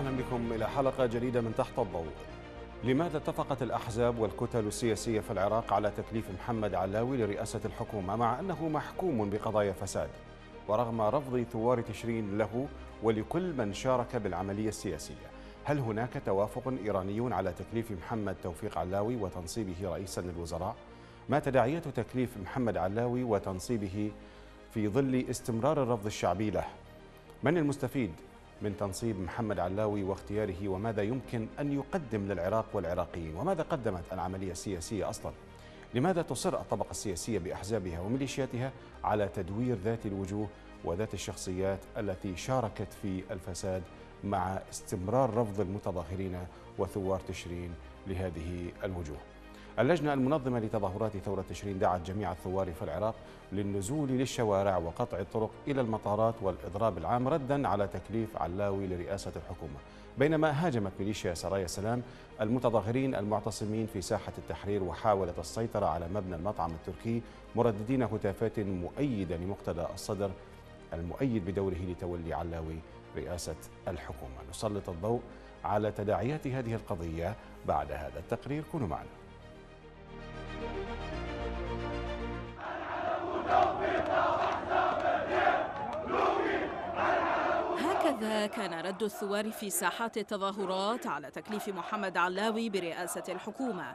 أهلا بكم إلى حلقة جديدة من تحت الضوء لماذا اتفقت الأحزاب والكتل السياسية في العراق على تكليف محمد علاوي لرئاسة الحكومة مع أنه محكوم بقضايا فساد ورغم رفض ثوار تشرين له ولكل من شارك بالعملية السياسية هل هناك توافق إيراني على تكليف محمد توفيق علاوي وتنصيبه رئيسا للوزراء؟ ما تداعيات تكليف محمد علاوي وتنصيبه في ظل استمرار الرفض الشعبي له؟ من المستفيد من تنصيب محمد علاوي واختياره وماذا يمكن أن يقدم للعراق والعراقيين؟ وماذا قدمت العملية السياسية أصلا؟ لماذا تصر الطبقة السياسية بأحزابها وميليشياتها على تدوير ذات الوجوه وذات الشخصيات التي شاركت في الفساد مع استمرار رفض المتظاهرين وثوار تشرين لهذه الوجوه؟ اللجنة المنظمة لتظاهرات ثورة تشرين دعت جميع الثوار في العراق للنزول للشوارع وقطع الطرق إلى المطارات والإضراب العام ردا على تكليف علاوي لرئاسة الحكومة. بينما هاجمت ميليشيا سرايا سلام المتظاهرين المعتصمين في ساحة التحرير وحاولت السيطرة على مبنى المطعم التركي مرددين هتافات مؤيدة لمقتدى الصدر المؤيد بدوره لتولي علاوي رئاسة الحكومة. نسلط الضوء على تداعيات هذه القضية بعد هذا التقرير. كونوا معنا. هكذا كان رد الثوار في ساحات التظاهرات على تكليف محمد علاوي برئاسة الحكومة؟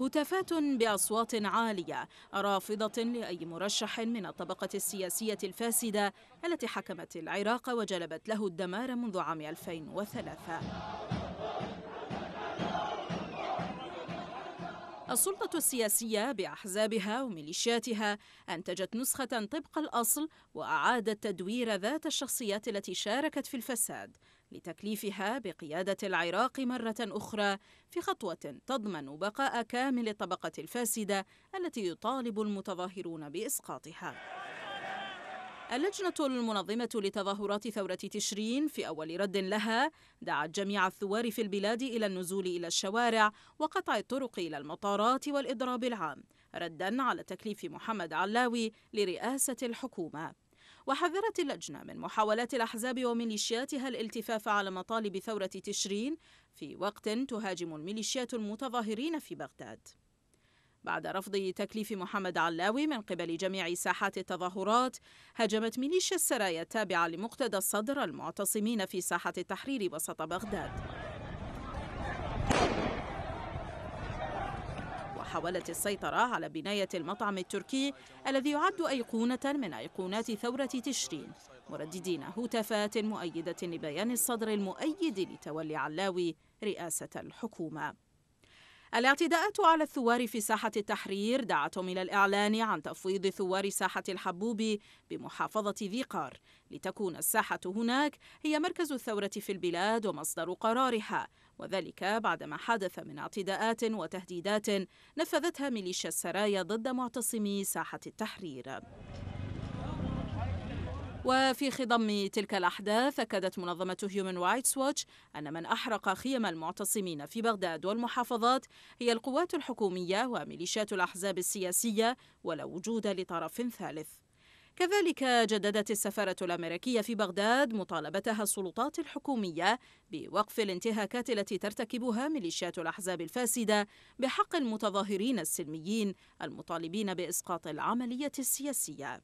هتافات بأصوات عالية رافضة لأي مرشح من الطبقة السياسية الفاسدة التي حكمت العراق وجلبت له الدمار منذ عام 2003 السلطة السياسية بأحزابها وميليشياتها أنتجت نسخة طبق الأصل وأعادت تدوير ذات الشخصيات التي شاركت في الفساد لتكليفها بقيادة العراق مرة أخرى في خطوة تضمن بقاء كامل الطبقة الفاسدة التي يطالب المتظاهرون بإسقاطها. اللجنة المنظمة لتظاهرات ثورة تشرين في أول رد لها دعت جميع الثوار في البلاد إلى النزول إلى الشوارع وقطع الطرق إلى المطارات والإضراب العام ردا على تكليف محمد علاوي لرئاسة الحكومة. وحذرت اللجنة من محاولات الأحزاب وميليشياتها الالتفاف على مطالب ثورة تشرين في وقت تهاجم الميليشيات المتظاهرين في بغداد. بعد رفض تكليف محمد علاوي من قبل جميع ساحات التظاهرات هاجمت ميليشيا السرايا التابعة لمقتدى الصدر المعتصمين في ساحة التحرير وسط بغداد. وحاولت السيطرة على بناية المطعم التركي الذي يعد أيقونة من أيقونات ثورة تشرين مرددين هتافات مؤيدة لبيان الصدر المؤيد لتولي علاوي رئاسة الحكومة. الاعتداءات على الثوار في ساحة التحرير دعتهم إلى الإعلان عن تفويض ثوار ساحة الحبوب بمحافظة ذي قار. لتكون الساحة هناك هي مركز الثورة في البلاد ومصدر قرارها. وذلك بعدما حدث من اعتداءات وتهديدات نفذتها ميليشيا السرايا ضد معتصمي ساحة التحرير. وفي خضم تلك الأحداث أكدت منظمة هيومن رايتس ووتش أن من أحرق خيم المعتصمين في بغداد والمحافظات هي القوات الحكومية وميليشيات الأحزاب السياسية ولا وجود لطرف ثالث. كذلك جددت السفارة الأمريكية في بغداد مطالبتها السلطات الحكومية بوقف الانتهاكات التي ترتكبها ميليشيات الأحزاب الفاسدة بحق المتظاهرين السلميين المطالبين بإسقاط العملية السياسية.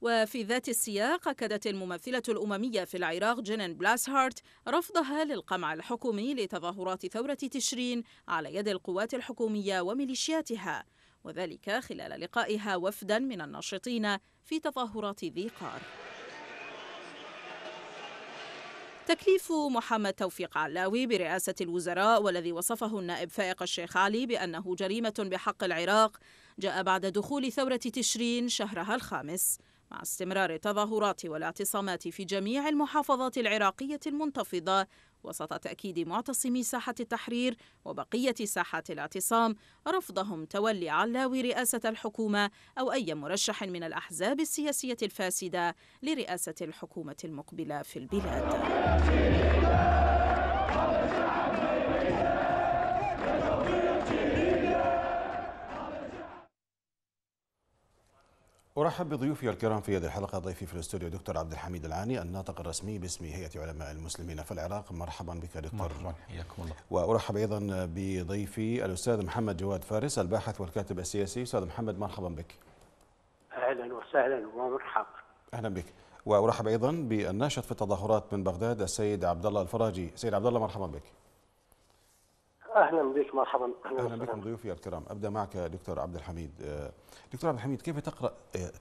وفي ذات السياق أكدت الممثلة الأممية في العراق جينين بلاسهارت رفضها للقمع الحكومي لتظاهرات ثورة تشرين على يد القوات الحكومية وميليشياتها وذلك خلال لقائها وفدا من الناشطين في تظاهرات ذي قار. تكليف محمد توفيق علاوي برئاسة الوزراء والذي وصفه النائب فائق الشيخ علي بأنه جريمة بحق العراق جاء بعد دخول ثورة تشرين شهرها الخامس. مع استمرار التظاهرات والاعتصامات في جميع المحافظات العراقية المنتفضة وسط تأكيد معتصمي ساحة التحرير وبقية ساحات الاعتصام رفضهم تولي علاوي رئاسة الحكومة أو أي مرشح من الأحزاب السياسية الفاسدة لرئاسة الحكومة المقبلة في البلاد. أرحب بضيوفي الكرام في هذه الحلقة ضيفي في الاستوديو دكتور عبد الحميد العاني الناطق الرسمي باسم هيئة علماء المسلمين في العراق. مرحبا بك دكتور. مرحبا حياكم الله. وأرحب أيضا بضيفي الأستاذ محمد جواد فارس الباحث والكاتب السياسي. أستاذ محمد مرحبا بك. أهلا وسهلا ومرحبا. أهلا بك. وأرحب أيضا بالناشط في التظاهرات من بغداد السيد عبد الله الفراجي. سيد عبد الله مرحبا بك. أهلا بك مرحبا أهلا بكم ضيوفي الكرام. أبدأ معك دكتور عبد الحميد. دكتور عبد الحميد كيف تقرأ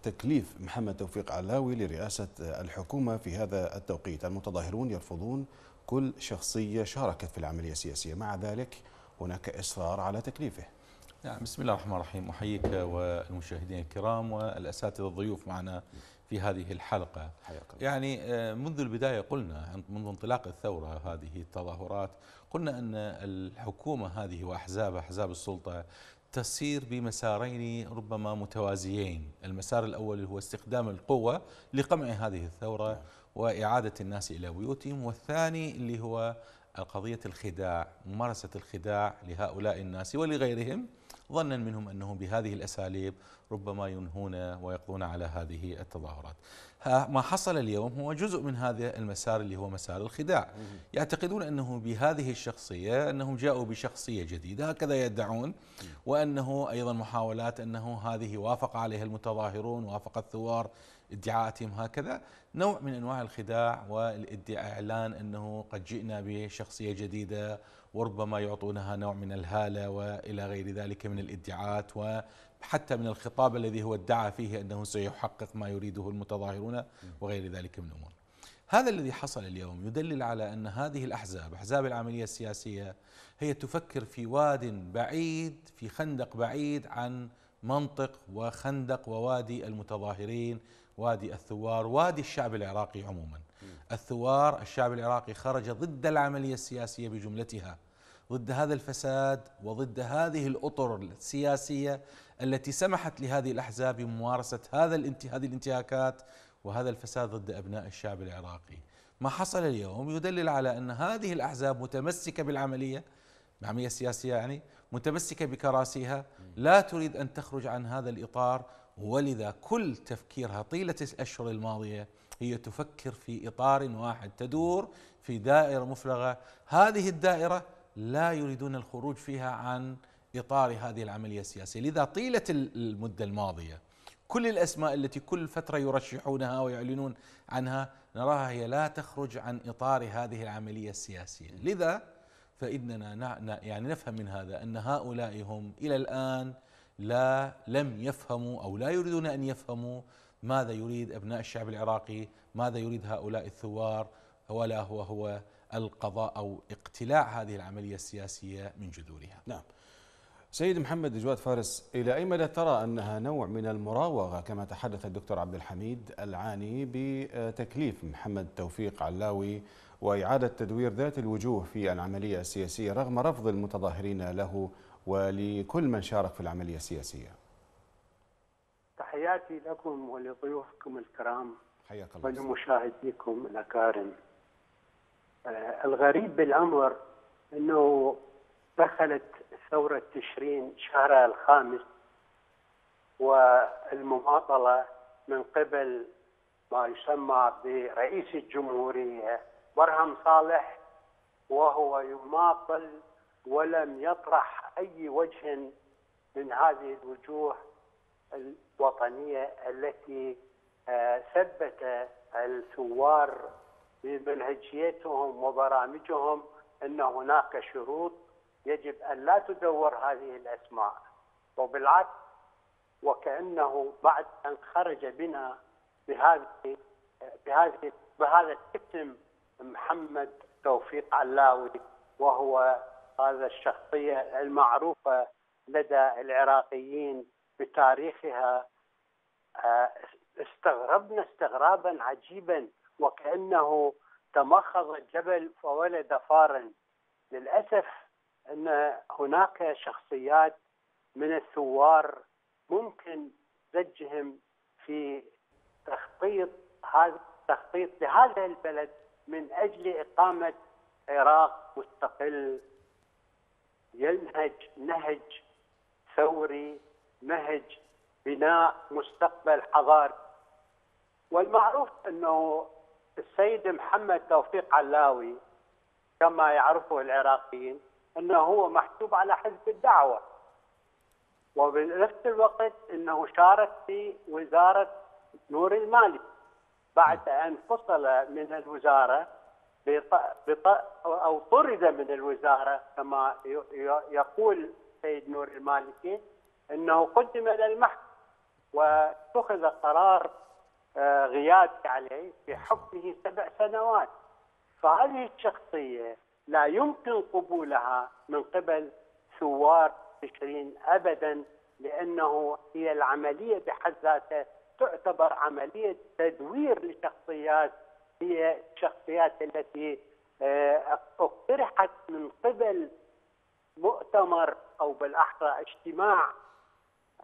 تكليف محمد توفيق علاوي لرئاسة الحكومة في هذا التوقيت؟ المتظاهرون يرفضون كل شخصية شاركت في العملية السياسية. مع ذلك هناك إصرار على تكليفه. نعم بسم الله الرحمن الرحيم. أحييك والمشاهدين الكرام والأساتذة الضيوف معنا. في هذه الحلقة. يعني منذ البداية قلنا منذ انطلاق الثورة هذه التظاهرات قلنا أن الحكومة هذه وأحزاب أحزاب السلطة تسير بمسارين ربما متوازيين. المسار الأول هو استخدام القوة لقمع هذه الثورة وإعادة الناس إلى بيوتهم والثاني اللي هو قضية الخداع ممارسة الخداع لهؤلاء الناس ولغيرهم. ظنا منهم أنهم بهذه الأساليب ربما ينهون ويقضون على هذه التظاهرات. ما حصل اليوم هو جزء من هذا المسار اللي هو مسار الخداع. يعتقدون أنه بهذه الشخصية أنهم جاءوا بشخصية جديدة هكذا يدعون وأنه أيضا محاولات أنه هذه وافق عليها المتظاهرون وافق الثوار ادعاءاتهم هكذا نوع من أنواع الخداع والادعاء اعلان أنه قد جئنا بشخصية جديدة وربما يعطونها نوع من الهالة وإلى غير ذلك من الادعاءات وحتى من الخطاب الذي هو ادعى فيه أنه سيحقق ما يريده المتظاهرون وغير ذلك من الأمور. هذا الذي حصل اليوم يدلل على أن هذه الأحزاب، أحزاب العملية السياسية هي تفكر في واد بعيد في خندق بعيد عن منطق وخندق ووادي المتظاهرين وادي الثوار وادي الشعب العراقي عموما. الثوار الشعب العراقي خرج ضد العملية السياسية بجملتها ضد هذا الفساد وضد هذه الأطر السياسية التي سمحت لهذه الأحزاب بممارسة هذا هذه الانتهاكات وهذا الفساد ضد أبناء الشعب العراقي. ما حصل اليوم يدلل على أن هذه الأحزاب متمسكة بالعملية العملية السياسية يعني متمسكة بكراسيها لا تريد أن تخرج عن هذا الإطار ولذا كل تفكيرها طيلة الأشهر الماضية هي تفكر في إطار واحد تدور في دائرة مفرغة. هذه الدائرة لا يريدون الخروج فيها عن إطار هذه العملية السياسية. لذا طيلة المدة الماضية كل الأسماء التي كل فترة يرشحونها ويعلنون عنها نراها هي لا تخرج عن إطار هذه العملية السياسية. لذا فإننا يعني نفهم من هذا أن هؤلاء هم إلى الآن لا لم يفهموا أو لا يريدون أن يفهموا ماذا يريد أبناء الشعب العراقي ماذا يريد هؤلاء الثوار ولا هو هو القضاء أو اقتلاع هذه العملية السياسية من جذورها. نعم. سيد محمد جواد فارس إلى أي مدى ترى أنها نوع من المراوغة كما تحدث الدكتور عبد الحميد العاني بتكليف محمد توفيق علاوي وإعادة تدوير ذات الوجوه في العملية السياسية رغم رفض المتظاهرين له ولكل من شارك في العملية السياسية. تحياتي لكم ولضيوفكم الكرام حياك الله. ولمشاهديكم الأكارم آه الغريب بالأمر أنه دخلت ثورة تشرين شهرها الخامس والمماطلة من قبل ما يسمى برئيس الجمهورية برهم صالح وهو يماطل ولم يطرح أي وجه من هذه الوجوه الوطنية التي ثبت الثوار بمنهجيتهم وبرامجهم أن هناك شروط يجب أن لا تدور هذه الأسماء. وبالعكس وكأنه بعد أن خرج بنا بهذه بهذه بهذا الاسم محمد توفيق علاوي وهو هذا الشخصية المعروفة لدى العراقيين بتاريخها استغربنا استغرابا عجيبا وكأنه تمخض الجبل فولد فارا للأسف أن هناك شخصيات من الثوار ممكن زجهم في تخطيط هذا التخطيط لهذا البلد من أجل إقامة عراق مستقل. ينهج نهج ثوري نهج بناء مستقبل حضاري. والمعروف أنه السيد محمد توفيق علاوي كما يعرفه العراقيين أنه هو محسوب على حزب الدعوة. وبنفس الوقت أنه شارك في وزارة نور المالي. بعد أن فصل من الوزارة أو طرد من الوزارة كما يقول سيد نور المالكي إنه قدم إلى المحكمة واتخذ قرار آه، غيابي عليه في حكمه سبع سنوات. فهذه الشخصية لا يمكن قبولها من قبل ثوار تشرين ابدا لأنه هي العملية بحد ذاتها تعتبر عملية تدوير لشخصيات هي الشخصيات التي آه، اقترحت من قبل مؤتمر أو بالأحرى اجتماع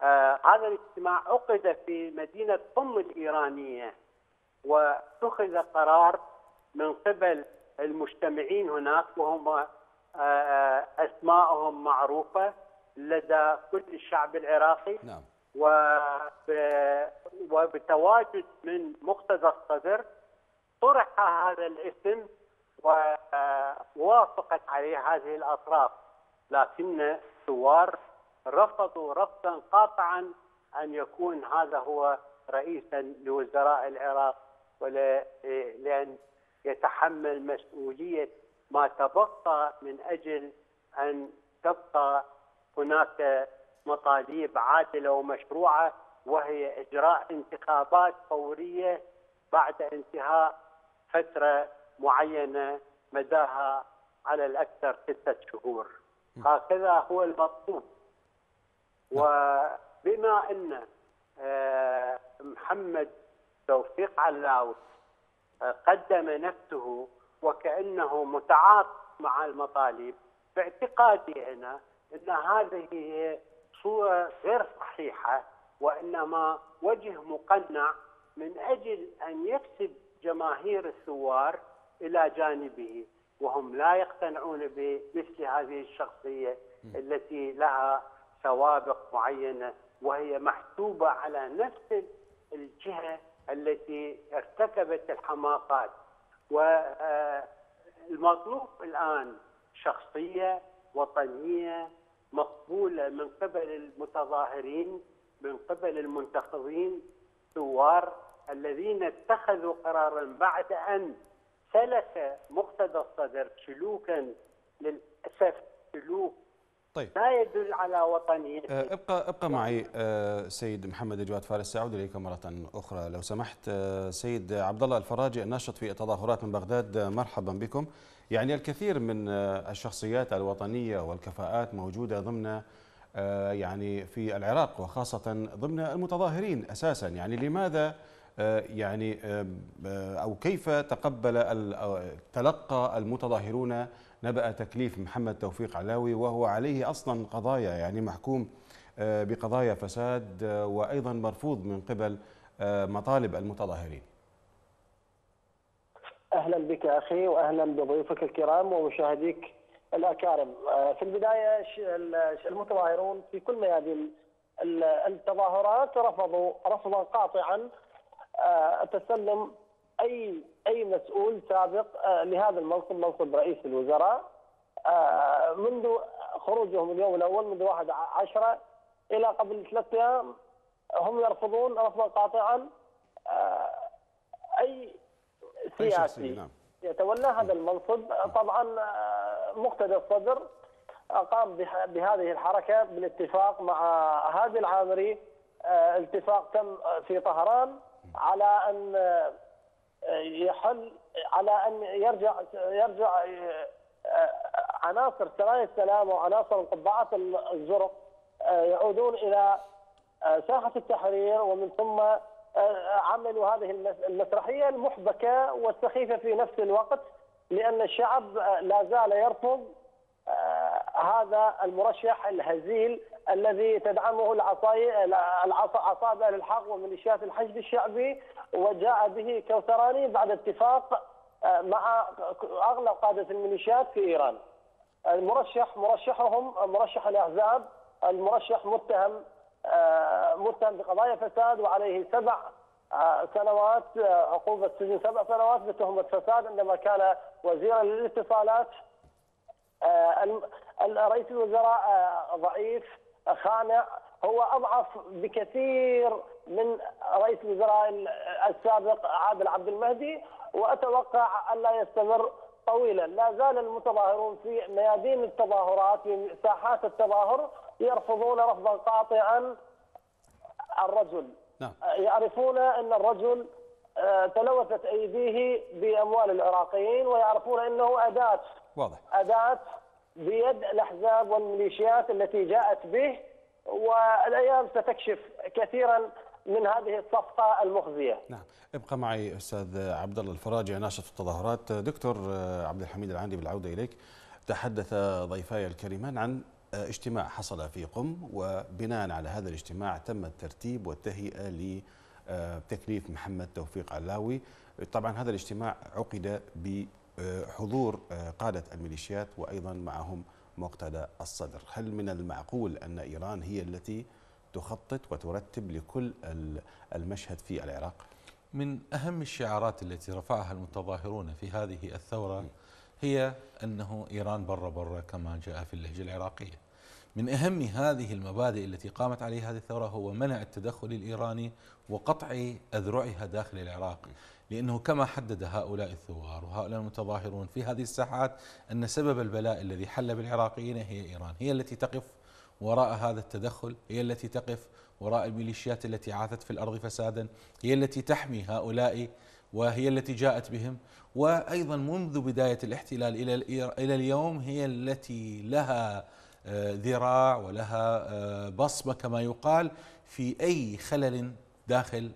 آه، هذا الاجتماع عقد في مدينة قم الإيرانية واتخذ قرار من قبل المجتمعين هناك وهم آه، أسماءهم معروفة لدى كل الشعب العراقي نعم. وبتواجد من مقتدى الصدر طرح هذا الاسم ووافقت عليه هذه الأطراف لكن الثوار رفضوا رفضا قاطعا أن يكون هذا هو رئيسا لوزراء العراق ولا لأن يتحمل مسؤولية ما تبقى من أجل أن تبقى هناك مطالب عادلة ومشروعة وهي إجراء انتخابات فورية بعد انتهاء فترة معينة مداها على الأكثر ستة شهور. هكذا هو المطلوب. وبما أن آه، محمد توفيق علاوي آه، قدم نفسه وكأنه متعاطف مع المطالب باعتقادي أنا أن هذه هي صورة غير صحيحة وإنما وجه مقنع من أجل أن يكسب جماهير الثوار إلى جانبه وهم لا يقتنعون بمثل هذه الشخصية التي لها سوابق معينة وهي محسوبة على نفس الجهة التي ارتكبت الحماقات. والمطلوب الآن شخصية وطنية مقبولة من قبل المتظاهرين من قبل المنتخبين ثوار الذين اتخذوا قرارا بعد أن سلك مقتدى الصدر سلوكا للأسف سلوك طيب. لا يدل على وطنيه أه، ابقى ابقى معي أه، سيد محمد جواد فارس سأعود إليك مرة أخرى. لو سمحت أه، سيد عبد الله الفراجي الناشط في التظاهرات من بغداد مرحبا بكم. يعني الكثير من الشخصيات الوطنية والكفاءات موجودة ضمن يعني في العراق وخاصة ضمن المتظاهرين أساسا. يعني لماذا يعني أو كيف تقبل تلقى المتظاهرون نبأ تكليف محمد توفيق علاوي وهو عليه أصلا قضايا يعني محكوم آه، بقضايا فساد آه، وأيضا مرفوض من قبل آه، مطالب المتظاهرين. أهلا بك أخي وأهلا بضيوفك الكرام ومشاهديك الأكارم. في البداية المتظاهرون في كل ميادين التظاهرات رفضوا رفضا قاطعا تسلم أي أي مسؤول سابق آه، لهذا المنصب منصب رئيس الوزراء. آه، منذ خروجهم اليوم الأول منذ 1 10 إلى قبل ثلاث أيام هم يرفضون رفضا قاطعا. آه، أي سياسي نعم. يتولى هذا المنصب طبعا مقتدى الصدر قام بهذه الحركة بالاتفاق مع هادي العامري. الاتفاق تم في طهران. على أن يحل على أن يرجع يرجع آه، عناصر سرايا السلام وعناصر قبعات الزرق آه، يعودون إلى آه، ساحة التحرير ومن ثم عملوا هذه المسرحية المحبكة والسخيفة في نفس الوقت لأن الشعب لا زال يرفض هذا المرشح الهزيل الذي تدعمه العصابه للحق وميليشيات الحشد الشعبي وجاء به كوثراني بعد اتفاق آه، مع اغلب قادة الميليشيات في إيران. المرشح مرشحهم مرشح الأحزاب المرشح متهم متهم بقضايا فساد وعليه سبع سنوات عقوبة سجن سبع سنوات بتهمة فساد عندما كان وزيرا للاتصالات رئيس الوزراء ضعيف خانع هو أضعف بكثير من رئيس الوزراء السابق عادل عبد المهدي وأتوقع أن لا يستمر طويلا، لا زال المتظاهرون في ميادين التظاهرات في ساحات التظاهر يرفضون رفضا قاطعا الرجل. نعم. يعرفون أن الرجل آه، تلوثت أيديه بأموال العراقيين ويعرفون إنه أداة. واضح. أداة بيد الأحزاب والميليشيات التي جاءت به والأيام ستكشف كثيرا من هذه الصفقة المخزية. نعم، ابقى معي أستاذ عبد الله الفراجي ناشط التظاهرات، دكتور عبد الحميد العندي بالعودة إليك. تحدث ضيفاي الكريمان عن اجتماع حصل في قم وبناء على هذا الاجتماع تم الترتيب والتهيئة لتكليف محمد توفيق علاوي. طبعا هذا الاجتماع عقد بحضور قادة الميليشيات وأيضا معهم مقتدى الصدر. هل من المعقول أن إيران هي التي تخطط وترتب لكل المشهد في العراق؟ من أهم الشعارات التي رفعها المتظاهرون في هذه الثورة هي أنه إيران بر بر كما جاء في اللهجة العراقية. من أهم هذه المبادئ التي قامت عليها هذه الثورة هو منع التدخل الإيراني وقطع أذرعها داخل العراق. لأنه كما حدد هؤلاء الثوار وهؤلاء المتظاهرون في هذه الساحات أن سبب البلاء الذي حل بالعراقيين هي إيران. هي التي تقف وراء هذا التدخل هي التي تقف وراء الميليشيات التي عاثت في الأرض فسادا هي التي تحمي هؤلاء وهي التي جاءت بهم. وأيضا منذ بداية الاحتلال إلى اليوم هي التي لها آه، ذراع ولها آه، بصمة كما يقال في أي خلل داخل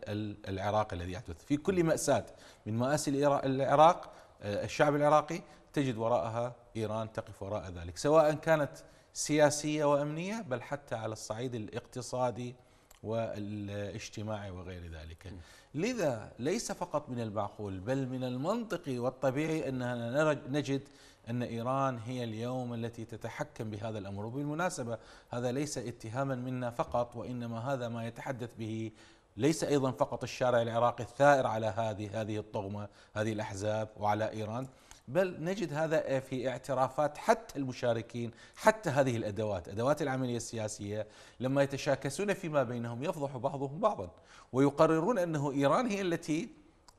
العراق الذي يحدث. في كل مأساة من مآسي العراق آه، الشعب العراقي تجد وراءها إيران تقف وراء ذلك سواء كانت سياسية وأمنية بل حتى على الصعيد الاقتصادي والاجتماعي وغير ذلك. لذا ليس فقط من المعقول بل من المنطقي والطبيعي أننا نجد أن إيران هي اليوم التي تتحكم بهذا الأمر. وبالمناسبة هذا ليس اتهاما منا فقط وإنما هذا ما يتحدث به ليس أيضا فقط الشارع العراقي الثائر على هذه هذه الطغمة هذه الأحزاب وعلى إيران بل نجد هذا في اعترافات حتى المشاركين حتى هذه الأدوات أدوات العملية السياسية لما يتشاكسون فيما بينهم يفضح بعضهم بعضا ويقررون أنه إيران هي التي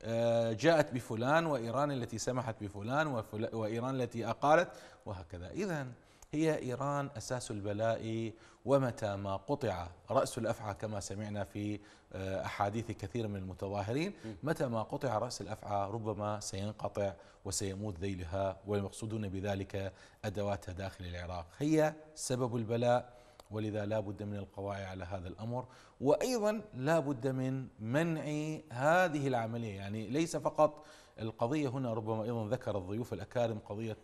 آه، جاءت بفلان وإيران التي سمحت بفلان وإيران التي أقالت وهكذا. اذا هي إيران أساس البلاء ومتى ما قطع رأس الأفعى كما سمعنا في آه، أحاديث كثير من المتظاهرين. متى ما قطع رأس الأفعى ربما سينقطع وسيموت ذيلها والمقصودون بذلك ادواتها داخل العراق. هي سبب البلاء ولذا لا بد من القضاء على هذا الأمر. وأيضا لا بد من منع هذه العملية. يعني ليس فقط القضية هنا ربما أيضا ذكر الضيوف الأكارم قضية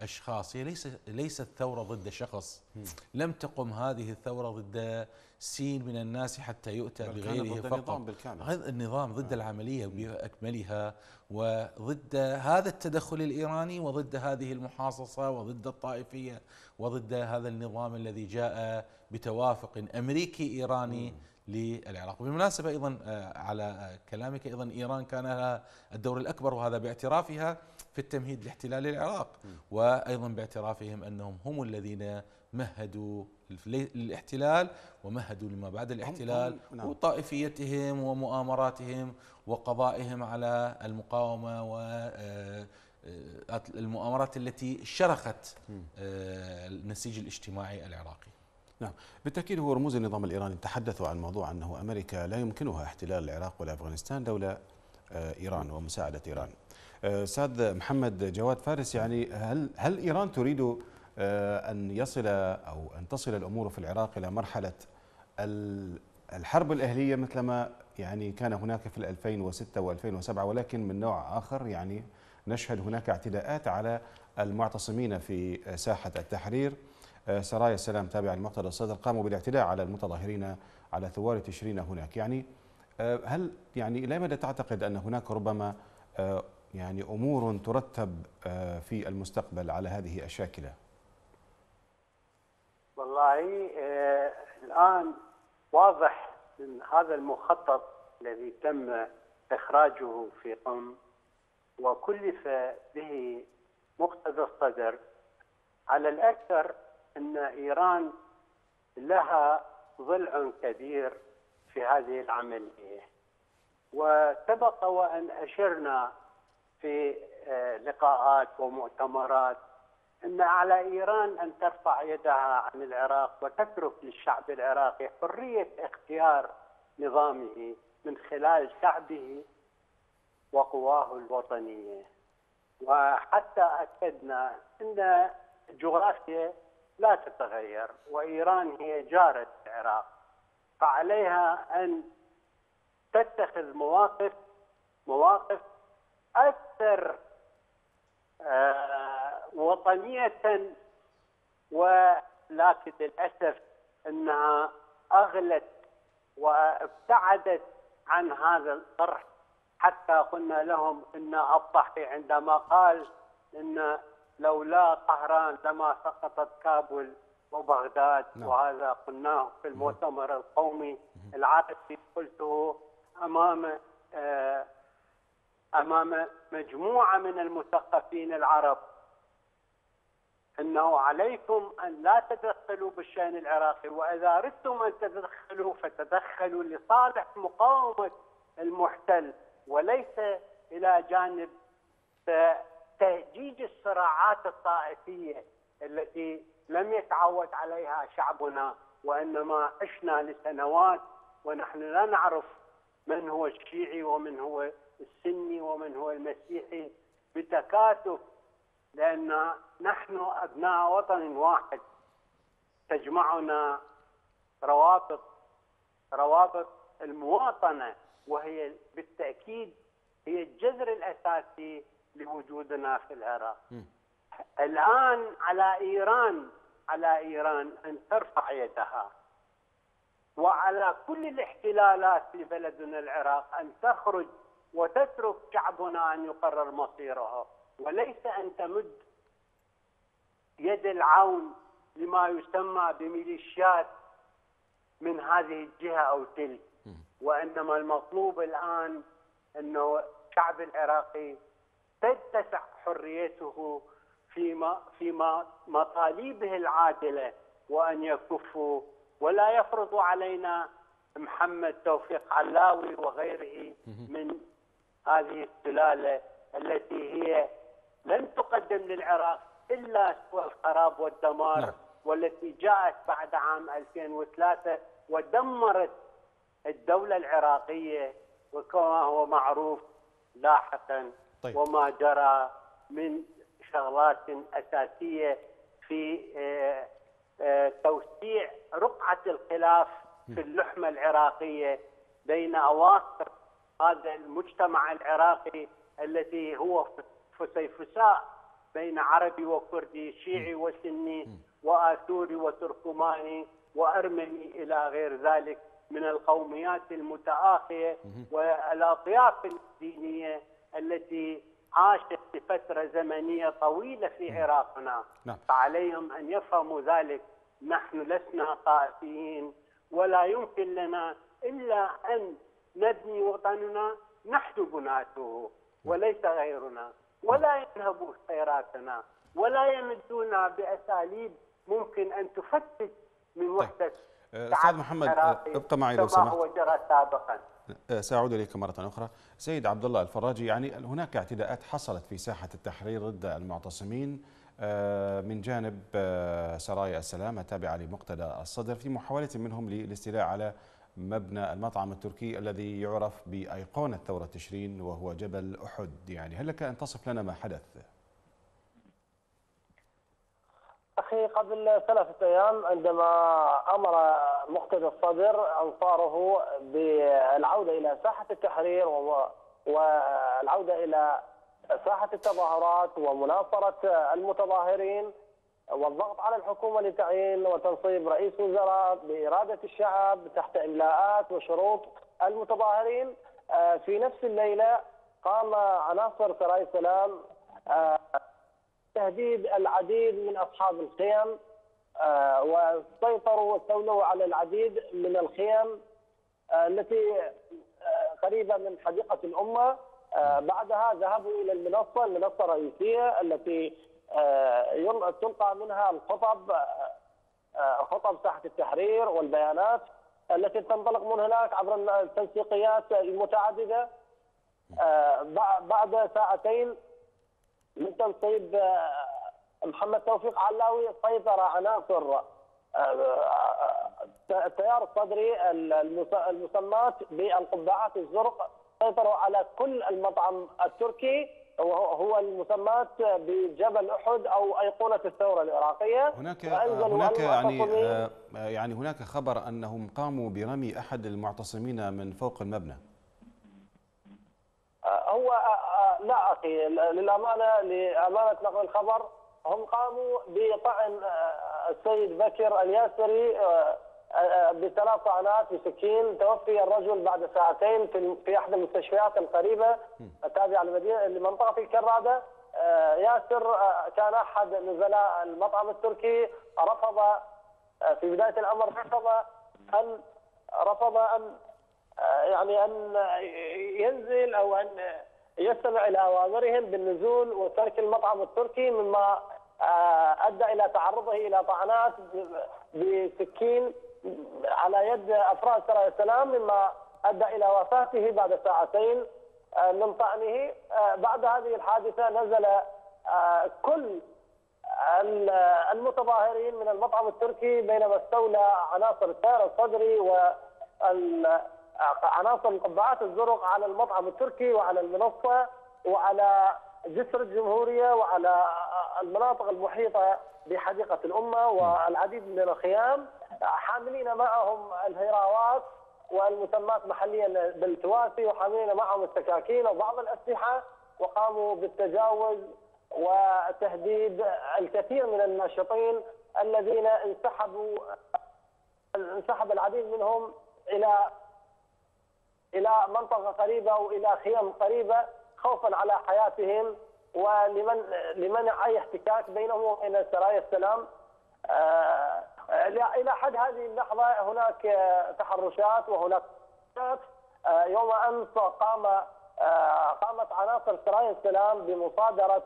أشخاص. هي ليس ليست ثورة ضد شخص. لم تقم هذه الثورة ضد سين من الناس حتى يؤتى بغيره ضد فقط. النظام بالكامل. هذا النظام ضد آه. العملية بأكملها وضد هذا التدخل الإيراني وضد هذه المحاصصة وضد الطائفية وضد هذا النظام الذي جاء بتوافق أمريكي إيراني للعراق. بالمناسبة أيضا آه، على كلامك أيضا إيران كان لها الدور الأكبر وهذا باعترافها. في التمهيد لاحتلال العراق. وأيضا باعترافهم أنهم هم الذين مهدوا للاحتلال ومهدوا لما بعد الاحتلال نعم. وطائفيتهم ومؤامراتهم وقضائهم على المقاومة والمؤامرات آه، التي شرخت آه، النسيج الاجتماعي العراقي. نعم. بالتأكيد هو رموز النظام الإيراني. تحدثوا عن موضوع أنه أمريكا لا يمكنها احتلال العراق ولا أفغانستان لولا آه، إيران ومساعدة إيران. أستاذ محمد جواد فارس يعني هل هل إيران تريد آه، أن يصل أو أن تصل الأمور في العراق إلى مرحلة الحرب الأهلية مثلما يعني كان هناك في 2006 و2007 ولكن من نوع آخر يعني نشهد هناك اعتداءات على المعتصمين في ساحة التحرير. آه، سرايا السلام تابعة لمقتدى الصدر قاموا بالاعتداء على المتظاهرين على ثوار تشرين هناك. يعني آه، هل يعني إلى مدى تعتقد أن هناك ربما يعني أمور ترتب في المستقبل على هذه الشاكلة. والله الآن واضح من هذا المخطط الذي تم إخراجه في قم وكلف به مقتدى الصدر. على الأكثر أن إيران لها ضلع كبير في هذه العملية. وسبق وأن أشرنا في آه، لقاءات ومؤتمرات أن على إيران أن ترفع يدها عن العراق وتترك للشعب العراقي حرية اختيار نظامه من خلال شعبه وقواه الوطنية وحتى أكدنا أن الجغرافيا لا تتغير وإيران هي جارة العراق. فعليها أن تتخذ مواقف مواقف أكثر آه، وطنية ولكن للأسف أنها أغلت وابتعدت عن هذا الطرح. حتى قلنا لهم إن الضحي عندما قال إن لولا طهران لما سقطت كابول وبغداد نعم. وهذا قلناه في المؤتمر القومي العربي. قلته أمام آه، أمام مجموعة من المثقفين العرب. إنه عليكم أن لا تدخلوا بالشأن العراقي وإذا أردتم أن تدخلوا فتدخلوا لصالح مقاومة المحتل وليس إلى جانب تهجيج الصراعات الطائفية التي لم يتعود عليها شعبنا وإنما عشنا لسنوات ونحن لا نعرف من هو الشيعي ومن هو السني ومن هو المسيحي بتكاتف لأن نحن أبناء وطن واحد. تجمعنا روابط روابط المواطنة وهي بالتأكيد هي الجذر الأساسي لوجودنا في العراق. الآن على إيران على إيران أن ترفع يدها. وعلى كل الاحتلالات في بلدنا العراق أن تخرج وتترك شعبنا أن يقرر مصيره. وليس أن تمد يد العون لما يسمى بميليشيات من هذه الجهة أو تلك. وإنما المطلوب الآن أنه الشعب العراقي تتسع حريته فيما فيما مطالبه العادلة وأن يكفوا ولا يفرضوا علينا محمد توفيق علاوي وغيره من هذه السلاله التي هي لن تقدم للعراق إلا سوى الخراب والدمار نعم. والتي جاءت بعد عام 2003 ودمرت الدولة العراقية وكما هو معروف لاحقا طيب. وما جرى من شغلات أساسية في آه، آه، توسيع رقعة الخلاف في اللحمة العراقية بين أواصر هذا المجتمع العراقي الذي هو فسيفساء بين عربي وكردي شيعي وسني وآثوري وتركماني وأرمني إلى غير ذلك من القوميات المتآخية والأطياف الدينية التي عاشت لفترة زمنية طويلة في عراقنا. نعم. فعليهم أن يفهموا ذلك. نحن لسنا طائفيين ولا يمكن لنا إلا أن نبني وطننا نحن بناته وليس غيرنا. ولا ينهبوا خيراتنا ولا يمدونا بأساليب ممكن أن تفتت من طيب. وحدة أه، أستاذ محمد أه، ابقى معي لو سمحت هو جرى سابقا. أه، سأعود إليك مرة أخرى. سيد عبد الله الفراجي يعني هناك اعتداءات حصلت في ساحة التحرير ضد المعتصمين من جانب سرايا السلام التابعة لمقتدى الصدر في محاولة منهم للاستيلاء على مبنى المطعم التركي الذي يعرف بأيقونة ثورة تشرين وهو جبل أحد يعني هل لك أن تصف لنا ما حدث؟ أخي قبل ثلاثة أيام عندما أمر مقتدى الصدر أنصاره بالعودة إلى ساحة التحرير والعودة إلى ساحة التظاهرات ومناصرة المتظاهرين والضغط على الحكومة لتعيين وتنصيب رئيس وزراء بإرادة الشعب تحت إملاءات وشروط المتظاهرين. آه، في نفس الليلة قام عناصر سراي السلام آه، تهديد العديد من أصحاب الخيم آه، وسيطروا واستولوا على العديد من الخيام آه، التي قريبة من حديقة الأمة. بعدها ذهبوا إلى المنصة المنصة الرئيسية التي تلقى منها الخطب خطب ساحة التحرير والبيانات التي تنطلق من هناك عبر التنسيقيات المتعددة. بعد ساعتين من تنصيب محمد توفيق علاوي سيطر عناصر التيار الصدري المسمات بالقبعات الزرق. سيطروا على كل المطعم التركي. وهو المسمات بجبل أحد أو أيقونة الثورة العراقية. هناك هناك يعني آه، يعني هناك خبر أنهم قاموا برمي أحد المعتصمين من فوق المبنى. هو آه، آه، لا أخي للأمانة لأمانة نقل الخبر هم قاموا بطعن آه، السيد بكر الياسري آه، آه، بثلاث طعنات بسكين. توفي الرجل بعد ساعتين في في احدى المستشفيات القريبة التابعة لمدينه لمنطقة في كراده ياسر كان أحد نزلاء المطعم التركي. رفض في بداية الأمر رفض ان رفض ان يعني أن ينزل أو أن يستمع إلى أوامرهم بالنزول وترك المطعم التركي مما آه، أدى إلى تعرضه إلى طعنات بسكين. على يد أفراد سرايا السلام مما أدى إلى وفاته بعد ساعتين آه، من طعنه. آه، بعد هذه الحادثة نزل كل المتظاهرين من المطعم التركي بينما استولى عناصر التيار الصدري وعناصر القبعات الزرق على المطعم التركي وعلى المنصة وعلى جسر الجمهورية وعلى المناطق المحيطة بحديقة الأمة والعديد من الخيام حاملين معهم الهيراوات والمسمات محليا بالتواسي وحاملين معهم السكاكين وبعض الأسلحة وقاموا بالتجاوز وتهديد الكثير من الناشطين الذين انسحبوا انسحب العديد منهم إلى إلى منطقة قريبة والى خيام قريبة. خوفا على حياتهم ولمن لمنع أي احتكاك بينهم وبين سرايا السلام. آه، إلى حد هذه اللحظة هناك تحرشات وهناك آه، يوم أمس قام آه، قامت عناصر سرايا السلام بمصادرة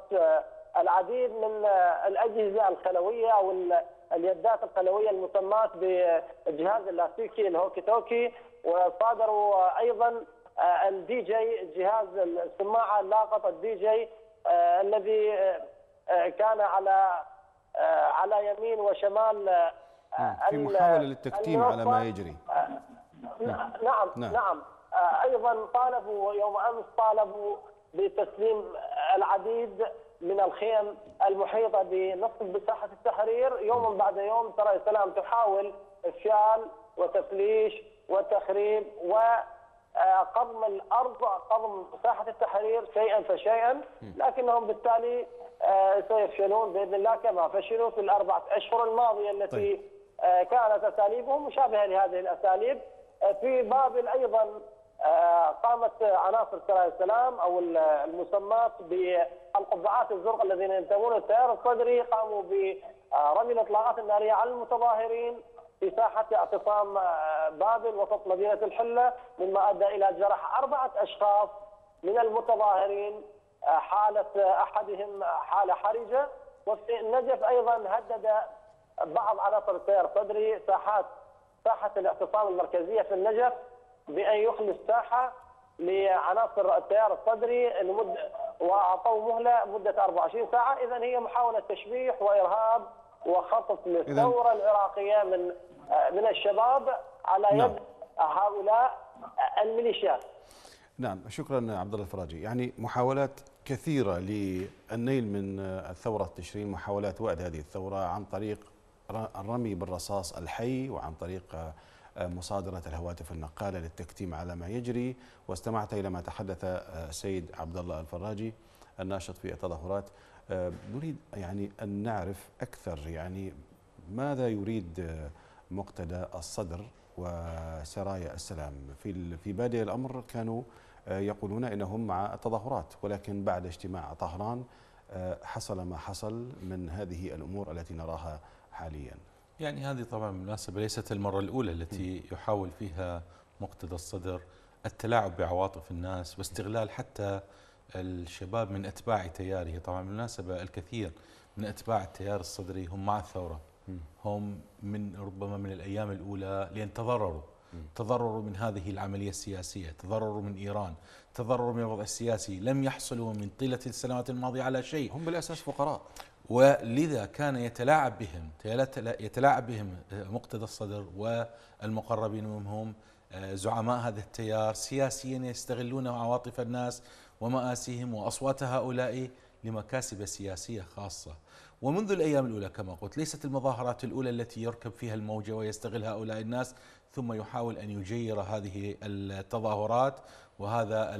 العديد من الأجهزة الخلوية أو اليدات الخلوية المسمات بالجهاز اللاسلكي ال walkie talkie. وصادروا أيضا الدي جي جهاز السماعة اللاقط الدي جي آه، الذي آه، كان على آه، على يمين وشمال في محاولة للتكتيم على ما يجري نعم نعم, نعم. نعم. أيضا طالبوا يوم أمس طالبوا بتسليم العديد من الخيم المحيطة بنصف بساحة التحرير يوما بعد يوم ترى السلام تحاول إفشال وتفليش وتخريب و آه، قضم الأرض قضم ساحه التحرير شيئا فشيئا لكنهم بالتالي آه، سيفشلون بإذن الله كما فشلوا في الأربعة أشهر الماضية التي طيب. آه، كانت أساليبهم مشابهة لهذه الأساليب. في بابل أيضا قامت عناصر سرايا السلام أو المسمات بالقبعات الزرق الذين ينتمون للتيار الصدري قاموا برمي الإطلاقات النارية على المتظاهرين. في ساحة اعتصام آه، بابل وسط مدينة الحلة مما أدى إلى جرح أربعة أشخاص من المتظاهرين آه، حالة آه، أحدهم حالة حرجة. وفي النجف أيضا هدد بعض عناصر التيار الصدري ساحات ساحة الاعتصام المركزية في النجف بأن يخلي الساحة لعناصر التيار الصدري لمدة وأعطوا مهلة مدة 24 ساعة. إذا هي محاولة تشبيح وإرهاب وخطف للثورة العراقية من من الشباب على نعم. يد نعم. هؤلاء الميليشيات نعم شكرا عبد الله الفراجي يعني محاولات كثيرة للنيل من الثورة التشرين محاولات وأد هذه الثورة عن طريق الرمي بالرصاص الحي وعن طريق مصادرة الهواتف النقالة للتكتيم على ما يجري واستمعت إلى ما تحدث السيد عبد الله الفراجي الناشط في التظاهرات نريد يعني أن نعرف أكثر يعني ماذا يريد مقتدى الصدر وسرايا السلام. في في بادئ الأمر كانوا آه، يقولون إنهم مع التظاهرات ولكن بعد اجتماع طهران آه، حصل ما حصل من هذه الأمور التي نراها حاليا. يعني هذه طبعا بالمناسبة ليست المرة الأولى التي يحاول فيها مقتدى الصدر التلاعب بعواطف الناس واستغلال حتى الشباب من أتباع تياره طبعا بالمناسبة الكثير من أتباع التيار الصدري هم مع الثورة. هم من ربما من الأيام الأولى لأن تضرروا. تضرروا من هذه العملية السياسية. تضرروا من إيران. تضرروا من الوضع السياسي. لم يحصلوا من طيلة السنوات الماضية على شيء. هم بالأساس فقراء. ولذا كان يتلاعب بهم يتلاعب بهم مقتدى الصدر والمقربين منهم آه، زعماء هذا التيار سياسيا يستغلون عواطف الناس ومآسيهم وأصوات هؤلاء لمكاسب سياسية خاصة. ومنذ الأيام الأولى كما قلت ليست المظاهرات الأولى التي يركب فيها الموجة ويستغل هؤلاء الناس ثم يحاول أن يجير هذه التظاهرات وهذا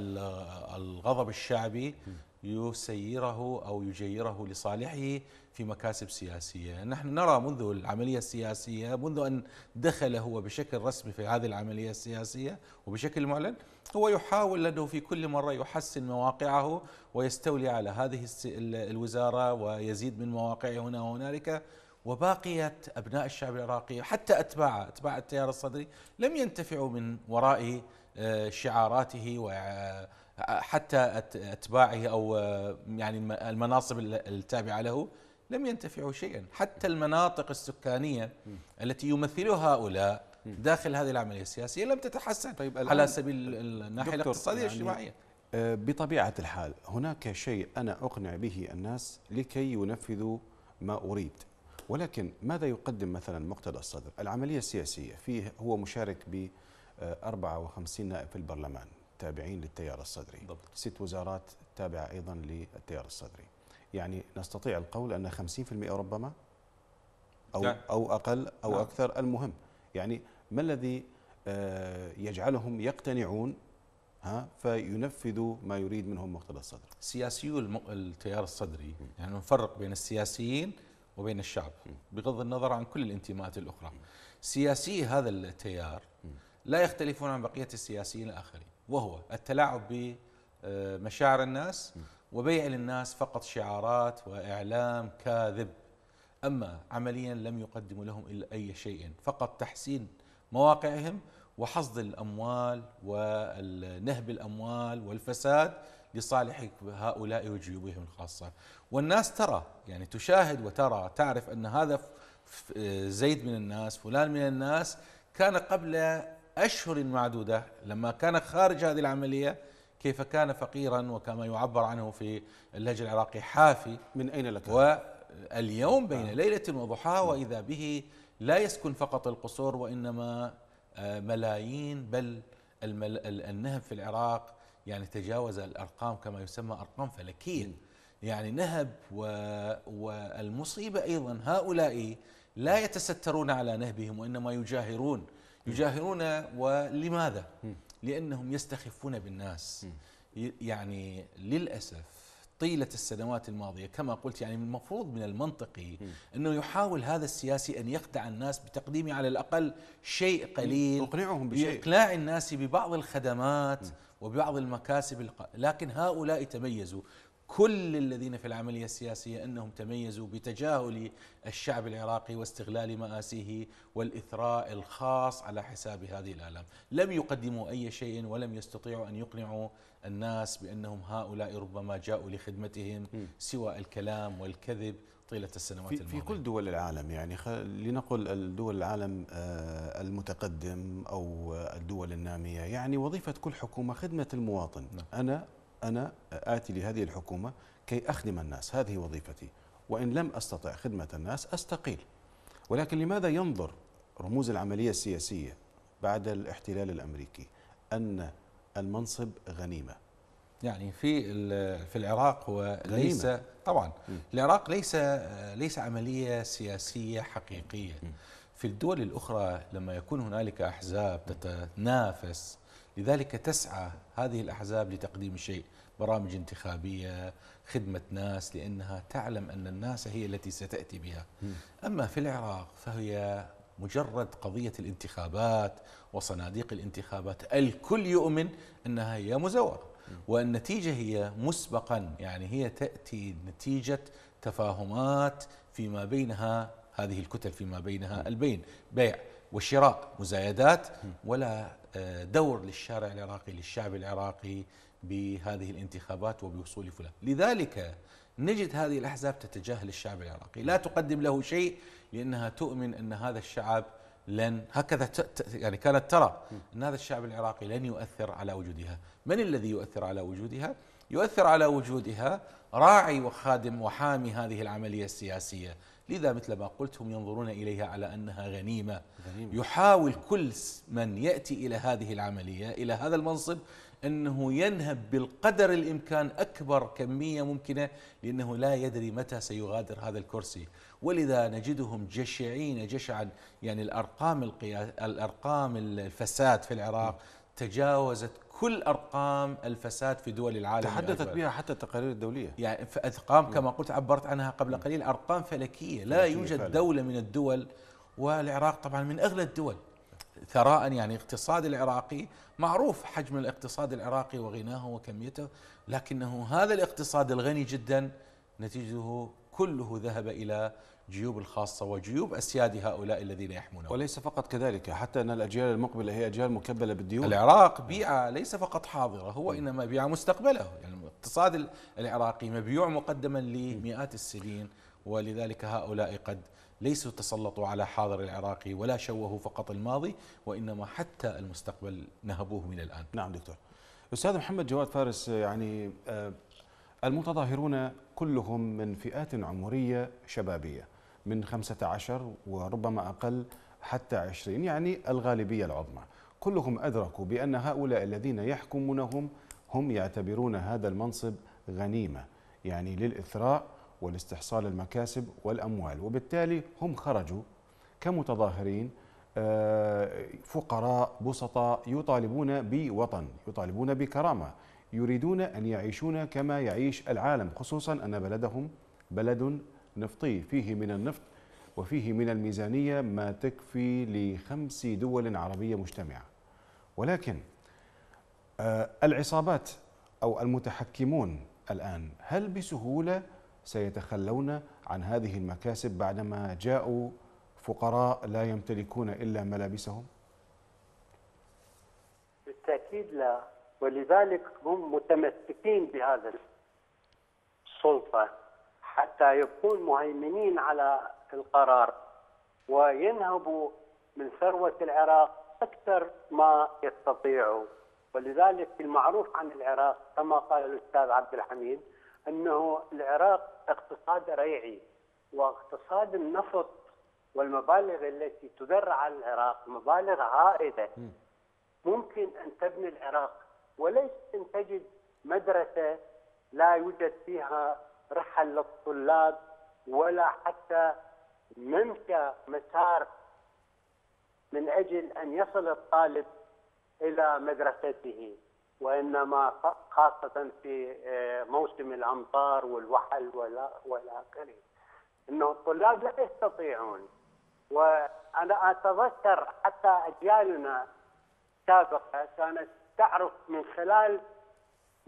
الغضب الشعبي يسيره أو يجيره لصالحه في مكاسب سياسية. نحن نرى منذ العملية السياسية منذ أن دخل هو بشكل رسمي في هذه العملية السياسية وبشكل معلن هو يحاول أنه في كل مرة يحسن مواقعه ويستولي على هذه الوزارة ويزيد من مواقعه هنا وهنالك. وباقية أبناء الشعب العراقي حتى أتباعه أتباع التيار الصدري لم ينتفعوا من وراء آه، شعاراته وحتى أتباعه أو آه، يعني المناصب التابعة له لم ينتفعوا شيئا. حتى المناطق السكانية التي يمثلها هؤلاء داخل هذه العملية السياسية لم تتحسن. طيب على سبيل الناحية الاقتصادية يعني والاجتماعية آه، بطبيعة الحال هناك شيء أنا أقنع به الناس لكي ينفذوا ما أريد. ولكن ماذا يقدم مثلا مقتدى الصدر؟ العملية السياسية فيه هو مشارك ب 54 نائب في البرلمان تابعين للتيار الصدري. بالضبط. ست وزارات تابعة أيضا للتيار الصدري. يعني نستطيع القول أن 50% ربما أو, يعني أو أقل أو نعم. أكثر المهم. يعني ما الذي آه، يجعلهم يقتنعون؟ ها فينفذوا ما يريد منهم مقتدى الصدر. سياسيو التيار الصدري يعني نفرق بين السياسيين وبين الشعب بغض النظر عن كل الانتماءات الأخرى. سياسي هذا التيار لا يختلفون عن بقية السياسيين الآخرين وهو التلاعب بمشاعر الناس وبيع للناس فقط شعارات وإعلام كاذب. أما عمليا لم يقدموا لهم إلا أي شيء فقط تحسين مواقعهم وحصد الأموال ونهب الأموال والفساد لصالح هؤلاء وجيوبهم الخاصة. والناس ترى يعني تشاهد وترى تعرف أن هذا زيد من الناس فلان من الناس كان قبل أشهر معدودة لما كان خارج هذه العملية كيف كان فقيرا وكما يعبر عنه في اللهجة العراقي حافي. من أين لك واليوم بين آه. ليلة وضحاها وإذا به لا يسكن فقط القصور وإنما آه، ملايين بل النهب في العراق يعني تجاوز الأرقام كما يسمى أرقام فلكية. يعني نهب والمصيبة أيضا هؤلاء لا يتسترون على نهبهم وإنما يجاهرون. يجاهرون ولماذا؟ لأنهم يستخفون بالناس. يعني للأسف طيلة السنوات الماضية كما قلت يعني المفروض من المنطقي أنه يحاول هذا السياسي أن يخدع الناس بتقديم على الأقل شيء قليل يقنعهم بشيء. إقناع الناس ببعض الخدمات وبعض المكاسب لكن هؤلاء تميزوا. كل الذين في العملية السياسية أنهم تميزوا بتجاهل الشعب العراقي واستغلال مآسيه والإثراء الخاص على حساب هذه الآلام لم يقدموا أي شيء ولم يستطيعوا أن يقنعوا الناس بأنهم هؤلاء ربما جاءوا لخدمتهم سوى الكلام والكذب طيلة السنوات في, الماضية. في كل دول العالم يعني لنقل الدول العالم آه، المتقدم أو الدول النامية يعني وظيفة كل حكومة خدمة المواطن نعم. أنا أنا آتي لهذه الحكومة كي أخدم الناس هذه وظيفتي. وإن لم أستطع خدمة الناس أستقيل. ولكن لماذا ينظر رموز العملية السياسية بعد الاحتلال الأمريكي أن المنصب غنيمة؟ يعني في في العراق هو ليس طبعا. م. العراق ليس ليس عملية سياسية حقيقية. م. في الدول الأخرى لما يكون هنالك أحزاب تتنافس لذلك تسعى هذه الأحزاب لتقديم شيء برامج انتخابية خدمة ناس لأنها تعلم أن الناس هي التي ستأتي بها. أما في العراق فهي مجرد قضية الانتخابات وصناديق الانتخابات. الكل يؤمن أنها هي مزورة والنتيجة هي مسبقا يعني هي تأتي نتيجة تفاهمات فيما بينها هذه الكتل فيما بينها البين. بيع وشراء مزايدات ولا آه، دور للشارع العراقي للشعب العراقي بهذه الانتخابات وبوصول فلان. لذلك نجد هذه الأحزاب تتجاهل الشعب العراقي. لا تقدم له شيء لأنها تؤمن أن هذا الشعب لن هكذا يعني كانت ترى أن هذا الشعب العراقي لن يؤثر على وجودها. من الذي يؤثر على وجودها؟ يؤثر على وجودها راعي وخادم وحامي هذه العملية السياسية. لذا مثل ما قلت هم ينظرون إليها على أنها غنيمة, غنيمة. يحاول كل من يأتي إلى هذه العملية إلى هذا المنصب أنه ينهب بالقدر الإمكان أكبر كمية ممكنة لأنه لا يدري متى سيغادر هذا الكرسي. ولذا نجدهم جشعين جشعا. يعني الأرقام القياس الأرقام الفساد في العراق تجاوزت كل أرقام الفساد في دول العالم تحدثت بها حتى التقارير الدولية. يعني أرقام كما قلت عبرت عنها قبل قليل أرقام فلكية. لا يوجد فعلا. دولة من الدول والعراق طبعا من أغلى الدول. ثراء يعني اقتصاد العراقي معروف حجم الاقتصاد العراقي وغناه وكميته لكنه هذا الاقتصاد الغني جدا نتيجته كله ذهب إلى جيوب الخاصة وجيوب أسياد هؤلاء الذين يحمونه. وليس فقط كذلك حتى أن الأجيال المقبلة هي أجيال مكبلة بالديون. العراق بيع ليس فقط حاضرة هو إنما بيع مستقبله. يعني الاقتصاد العراقي مبيوع مقدما لمئات السنين ولذلك هؤلاء قد ليسوا تسلطوا على حاضر العراقي ولا شوهوا فقط الماضي وإنما حتى المستقبل نهبوه من الآن. نعم دكتور. أستاذ محمد جواد فارس يعني آه، المتظاهرون كلهم من فئات عمرية شبابية. من 15 وربما أقل حتى 20 يعني الغالبية العظمى. كلهم أدركوا بأن هؤلاء الذين يحكمونهم هم يعتبرون هذا المنصب غنيمة يعني للإثراء والاستحصال المكاسب والأموال وبالتالي هم خرجوا كمتظاهرين آه، فقراء بسطاء يطالبون بوطن يطالبون بكرامة يريدون أن يعيشون كما يعيش العالم خصوصا أن بلدهم بلد نفطي فيه من النفط وفيه من الميزانية ما تكفي لخمس دول عربية مجتمعة. ولكن آه، العصابات أو المتحكمون الآن هل بسهولة سيتخلون عن هذه المكاسب بعدما جاءوا فقراء لا يمتلكون إلا ملابسهم؟ بالتأكيد لا. ولذلك هم متمسكين بهذا السلطة. حتى يكون مهيمنين على القرار وينهبوا من ثروة العراق أكثر ما يستطيعوا. ولذلك المعروف عن العراق كما قال الأستاذ عبد الحميد أنه العراق اقتصاد ريعي واقتصاد النفط والمبالغ التي تدر على العراق مبالغ هائلة. ممكن أن تبني العراق وليس أن تجد مدرسة لا يوجد فيها رحل للطلاب ولا حتى ممشى مسار من أجل أن يصل الطالب إلى مدرسته وإنما خاصة في آه، موسم الأمطار والوحل والى اخره إنه الطلاب لا يستطيعون. وأنا أتذكر حتى أجيالنا السابقه كانت تعرف من خلال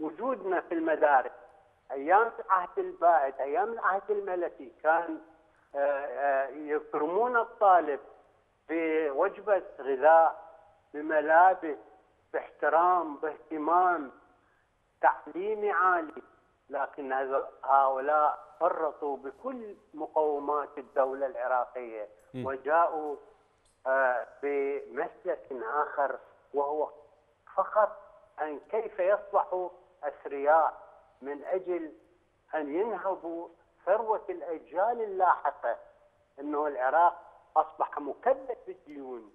وجودنا في المدارس أيام العهد البائد أيام العهد الملكي كان آه، آه، يكرمون الطالب بوجبة غذاء بملابس باحترام باهتمام تعليمي عالي. لكن هؤلاء فرطوا بكل مقومات الدولة العراقية وجاءوا آه، بمسلك آخر وهو فقط أن كيف يصبحوا أثرياء من أجل أن ينهبوا ثروة الأجيال اللاحقة إنه العراق أصبح مكلف بالديون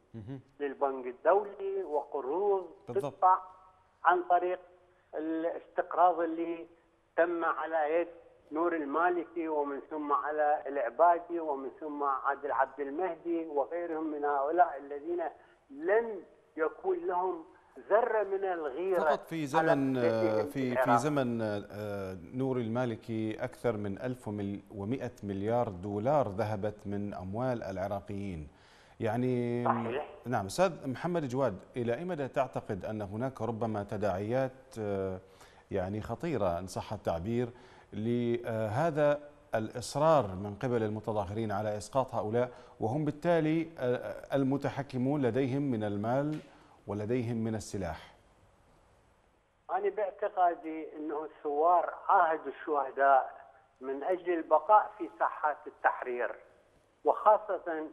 للبنك الدولي وقروض تدفع عن طريق الاستقراض اللي تم على يد نور المالكي ومن ثم على العبادي ومن ثم عادل عبد المهدي وغيرهم من هؤلاء الذين لم يكون لهم ذرة من الغيرة فقط في زمن في في زمن آه، نور المالكي أكثر من 1100 مليار دولار ذهبت من أموال العراقيين يعني صحيح. نعم أستاذ محمد جواد إلى أي مدى تعتقد أن هناك ربما تداعيات آه، يعني خطيرة إن صح التعبير لهذا الإصرار من قبل المتظاهرين على إسقاط هؤلاء وهم بالتالي المتحكمون لديهم من المال ولديهم من السلاح. أنا باعتقادي أنه الثوار عاهدوا الشهداء من أجل البقاء في ساحات التحرير وخاصة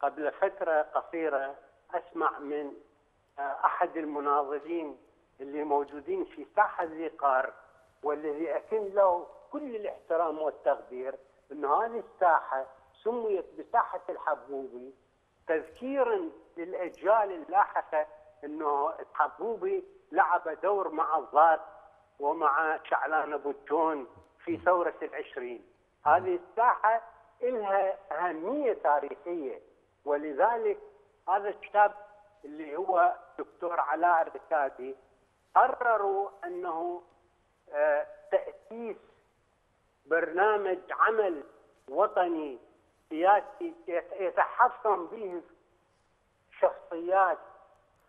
قبل فترة قصيرة أسمع من أحد المناضلين اللي موجودين في ساحة ذي قار والذي أكن له كل الاحترام والتقدير أن هذه الساحة سميت بساحة الحبوبي تذكيرا للأجيال اللاحقة أنه الحبوبي لعب دور مع الضاد ومع شعلان أبو الجون في ثورة العشرين. هذه الساحة لها أهمية تاريخية ولذلك هذا الكتاب اللي هو دكتور علاء الركابي قرروا أنه آه، تأسيس برنامج عمل وطني سياسي يتحصن به شخصيات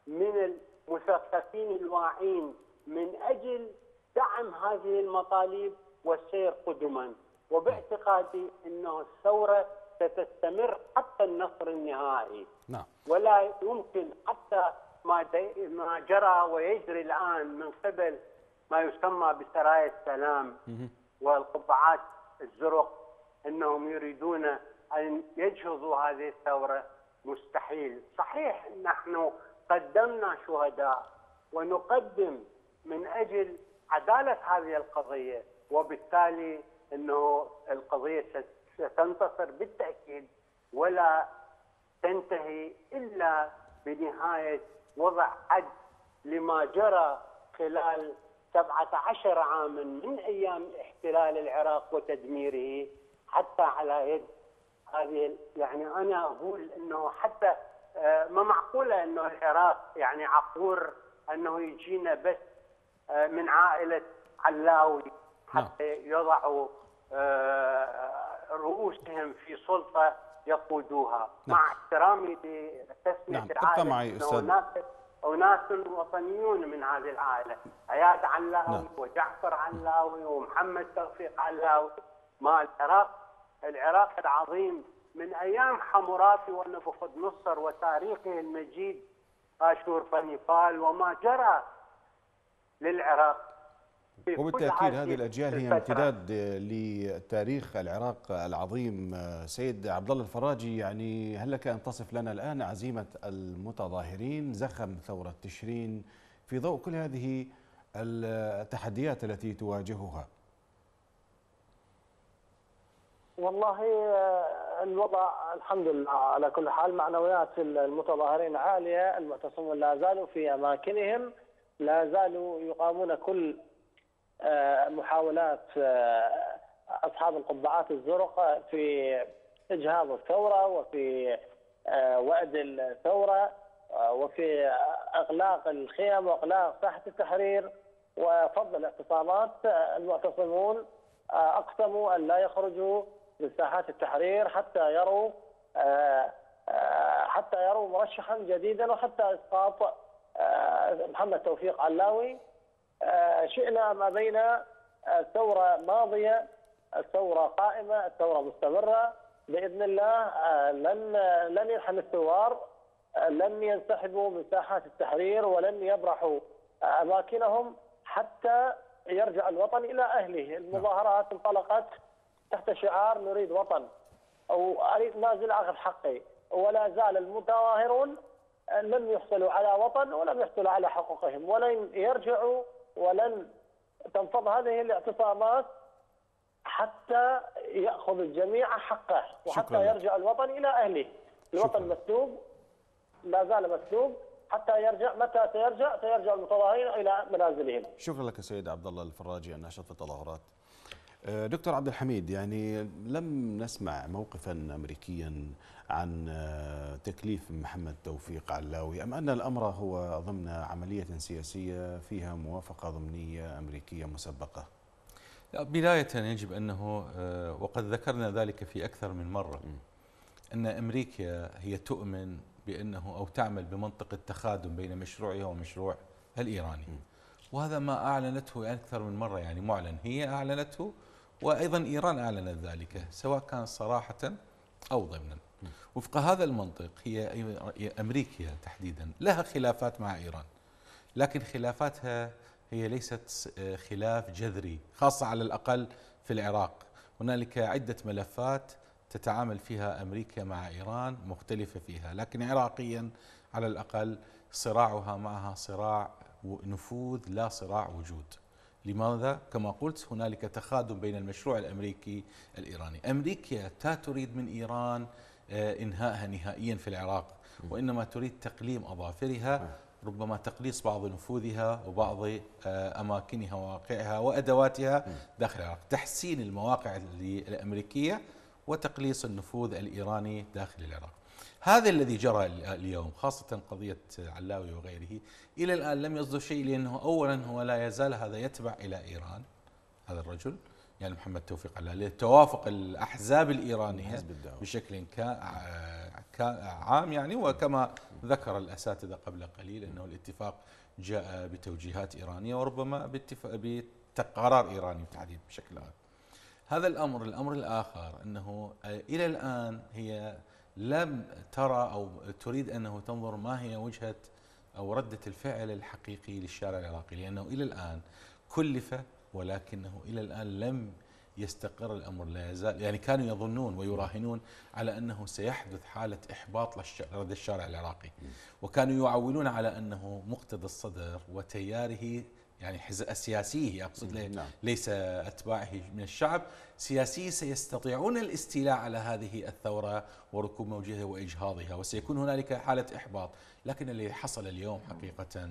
من المثقفين الواعين من أجل دعم هذه المطالب والسير قدما. وباعتقادي إنه الثورة ستستمر حتى النصر النهائي. نعم. ولا يمكن حتى ما ما جرى ويجري الآن من قبل ما يسمى بسرايا السلام والقبعات الزرق إنهم يريدون أن يجهضوا هذه الثورة. مستحيل، صحيح نحن قدمنا شهداء ونقدم من أجل عدالة هذه القضية وبالتالي إنه القضية ستنتصر بالتأكيد ولا تنتهي إلا بنهاية وضع حد لما جرى خلال 17 عاما من أيام احتلال العراق وتدميره حتى على يد هذه يعني أنا أقول إنه حتى ما معقولة إنه العراق يعني عقور إنه يجينا بس آه، من عائلة علاوي نعم. حتى يضعوا آه، رؤوسهم في سلطة يقودوها نعم. مع احترامي لتسمية نعم. العائلة معي أستاذ أناس وطنيون من هذه العائلة اياد علاوي نعم. وجعفر علاوي ومحمد توفيق علاوي مال العراق العراق العظيم من أيام حمورابي ونبوخذ نصر وتاريخه المجيد آشور فنيفال وما جرى للعراق. وبالتأكيد هذه الأجيال هي امتداد لتاريخ العراق العظيم. سيد عبد الله الفراجي يعني هل لك أن تصف لنا الآن عزيمة المتظاهرين زخم ثورة تشرين في ضوء كل هذه التحديات التي تواجهها؟ والله الوضع الحمد لله على كل حال. معنويات المتظاهرين عالية المعتصمون لا زالوا في أماكنهم لا زالوا يقامون كل آه، محاولات آه، أصحاب القبعات الزرق في إجهاض الثورة وفي آه، وأد الثورة وفي أغلاق الخيم وأغلاق ساحه التحرير وفضل الاعتصامات. المعتصمون أقسموا أن لا يخرجوا من ساحات التحرير حتى يروا حتى يروا مرشحا جديدا وحتى إسقاط محمد توفيق علاوي. آه، شئنا ما بين الثورة ماضية الثورة قائمة الثورة مستمرة. بإذن الله آه، لن لن ينحن الثوار آه، لن ينسحبوا من ساحات التحرير ولن يبرحوا أماكنهم حتى يرجع الوطن إلى أهله. المظاهرات انطلقت تحت شعار نريد وطن. أو أريد ما زال أخذ حقي. ولا زال المتظاهرون لم يحصلوا على وطن ولم يحصلوا على حقوقهم. ولن يرجعوا ولن تنفض هذه الاعتصامات حتى يأخذ الجميع حقه. وحتى شكرا يرجع الوطن إلى أهله. الوطن مسلوب لا زال مسلوب حتى يرجع متى سيرجع؟ سيرجع المتظاهرين إلى منازلهم. شكرا لك سيد عبد الله الفراجي الناشط في التظاهرات. دكتور عبد الحميد يعني لم نسمع موقفا امريكيا عن آه، تكليف محمد توفيق علاوي أم أن الأمر هو ضمن عملية سياسية فيها موافقة ضمنية أمريكية مسبقة؟ بداية يجب أنه آه، وقد ذكرنا ذلك في أكثر من مرة أن أمريكا هي تؤمن بأنه أو تعمل بمنطق التخادم بين مشروعها ومشروع الإيراني. وهذا ما أعلنته أكثر من مرة يعني معلن هي أعلنته وأيضا إيران أعلنت ذلك سواء كان صراحة أو ضمنا. وفق هذا المنطق هي أمريكا تحديدا لها خلافات مع إيران لكن خلافاتها هي ليست خلاف جذري خاصة على الأقل في العراق. هنالك عدة ملفات تتعامل فيها أمريكا مع إيران مختلفة فيها لكن عراقيا على الأقل صراعها معها صراع نفوذ لا صراع وجود. لماذا؟ كما قلت هنالك تخادم بين المشروع الأمريكي الإيراني، أمريكا لا تريد من إيران آه، إنهائها نهائيا في العراق، وإنما تريد تقليم أظافرها ربما تقليص بعض نفوذها وبعض آه، أماكنها وواقعها وأدواتها داخل العراق، تحسين المواقع الأمريكية وتقليص النفوذ الإيراني داخل العراق. هذا الذي جرى اليوم خاصة قضية علاوي وغيره إلى الآن لم يصدر شيء لأنه أولا هو لا يزال هذا يتبع إلى إيران هذا الرجل. يعني محمد توفيق علاوي توافق الأحزاب الإيرانية بشكل عام يعني وكما ذكر الأساتذة قبل قليل أنه الاتفاق جاء بتوجيهات إيرانية وربما بقرار إيراني بالتحديد بشكل عام. هذا الأمر. الأمر الآخر أنه إلى الآن هي لم ترى أو تريد أنه تنظر ما هي وجهة أو ردة الفعل الحقيقي للشارع العراقي؟ لأنه إلى الآن كلف ولكنه إلى الآن لم يستقر الأمر لا يزال يعني كانوا يظنون ويراهنون على أنه سيحدث حالة إحباط لدى الشارع العراقي. وكانوا يعولون على أنه مقتدى الصدر وتياره يعني حزب السياسيه أقصد نعم. ليس أتباعه من الشعب. سياسي سيستطيعون الاستيلاء على هذه الثورة وركوب موجها وإجهاضها وسيكون هنالك حالة إحباط. لكن اللي حصل اليوم حقيقة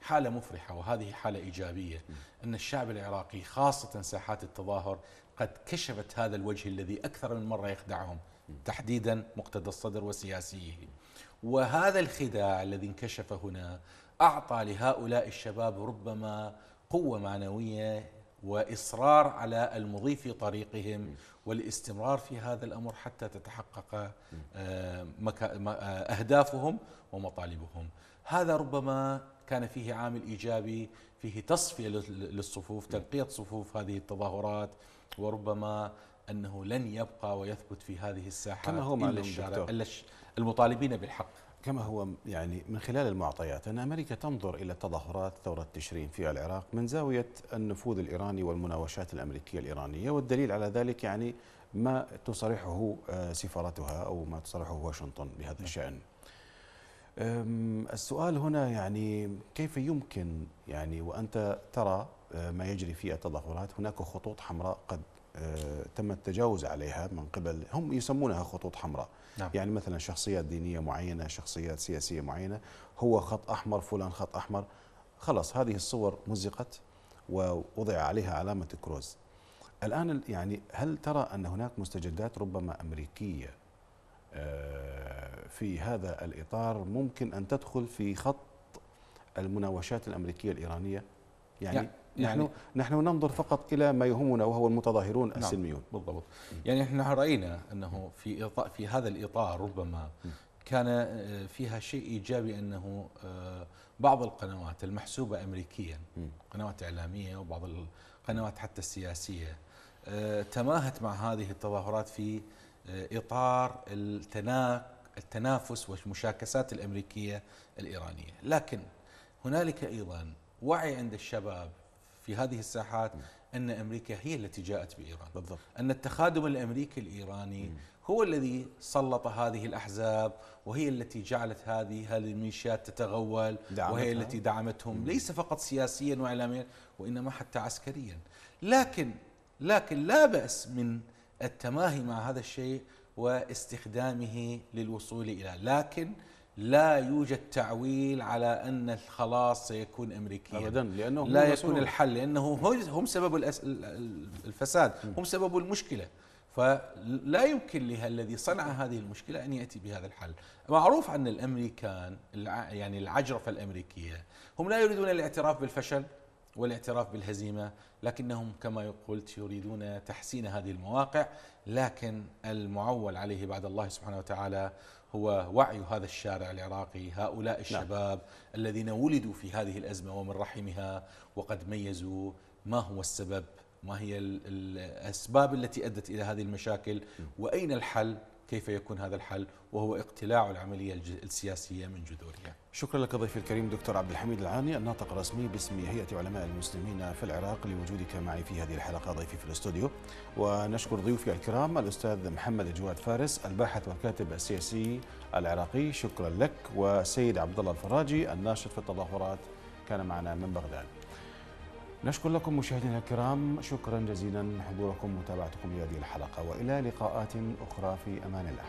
حالة مفرحة وهذه حالة إيجابية أن الشعب العراقي خاصة ساحات التظاهر قد كشفت هذا الوجه الذي أكثر من مرة يخدعهم تحديدا مقتدى الصدر وسياسيه. وهذا الخداع الذي انكشف هنا أعطى لهؤلاء الشباب ربما قوة معنوية وإصرار على المضي في طريقهم والاستمرار في هذا الأمر حتى تتحقق آه، آه، أهدافهم ومطالبهم. هذا ربما كان فيه عامل إيجابي فيه تصفية للصفوف تنقية صفوف هذه التظاهرات وربما أنه لن يبقى ويثبت في هذه الساحات كما هو إلا الشارع المطالبين بالحق. كما هو يعني من خلال المعطيات أن أمريكا تنظر إلى تظاهرات ثورة تشرين في العراق من زاوية النفوذ الإيراني والمناوشات الأمريكية الإيرانية والدليل على ذلك يعني ما تصرحه آه، سفارتها أو ما تصرحه واشنطن بهذا الشأن. السؤال هنا يعني كيف يمكن يعني وأنت ترى آه، ما يجري في التظاهرات؟ هناك خطوط حمراء قد آه، تم التجاوز عليها من قبل هم يسمونها خطوط حمراء. نعم. يعني مثلا شخصيات دينية معينة شخصيات سياسية معينة هو خط أحمر فلان خط أحمر. خلاص هذه الصور مزقت ووضع عليها علامة كروز. الآن يعني هل ترى أن هناك مستجدات ربما أمريكية آه، في هذا الإطار ممكن أن تدخل في خط المناوشات الأمريكية الإيرانية؟ يعني يعني نحن نحن ننظر فقط إلى ما يهمنا وهو المتظاهرون نعم. السلميون. بالضبط. يعني إحنا رأينا أنه في في هذا الإطار ربما كان آه، فيها شيء إيجابي أنه آه، بعض القنوات المحسوبة امريكيا قنوات إعلامية وبعض القنوات حتى السياسية آه، تماهت مع هذه التظاهرات في إطار التنافس والمشاكسات الأمريكية الإيرانية. لكن هنالك أيضا وعي عند الشباب في هذه الساحات أن أمريكا هي التي جاءت بإيران. بالضبط. أن التخادم الأمريكي الإيراني هو الذي سلط هذه الأحزاب وهي التي جعلت هذه الميليشيات تتغول دعمتها. وهي التي دعمتهم. ليس فقط سياسيا وإعلاميا وإنما حتى عسكريا. لكن لكن لا بأس من التماهي مع هذا الشيء واستخدامه للوصول إلى لكن لا يوجد تعويل على أن الخلاص سيكون امريكيا. ابدا لأنه لا يكون الحل لأنه هم سبب الفساد هم سبب المشكلة. فلا يمكن لها الذي صنع هذه المشكلة أن يأتي بهذا الحل. معروف أن الأمريكان يعني العجرفة الأمريكية هم لا يريدون الاعتراف بالفشل والاعتراف بالهزيمة لكنهم كما قلت يريدون تحسين هذه المواقع. لكن المعول عليه بعد الله سبحانه وتعالى هو وعي هذا الشارع العراقي هؤلاء نعم. الشباب نعم. الذين ولدوا في هذه الأزمة ومن رحمها وقد ميزوا ما هو السبب ما هي الأسباب التي أدت إلى هذه المشاكل وأين الحل كيف يكون هذا الحل وهو اقتلاع العملية السياسية من جذورها؟ شكرا لك ضيفي الكريم دكتور عبد الحميد العاني. الناطق الرسمي باسم هيئة علماء المسلمين في العراق لوجودك معي في هذه الحلقة ضيفي في الاستوديو. ونشكر ضيوفي الكرام الأستاذ محمد جواد فارس الباحث والكاتب السياسي العراقي. شكرا لك. وسيد عبد الله الفراجي الناشط في التظاهرات كان معنا من بغداد. نشكر لكم مشاهدينا الكرام شكرا جزيلا. لحضوركم ومتابعتكم لهذه الحلقة وإلى لقاءات أخرى في أمان الله.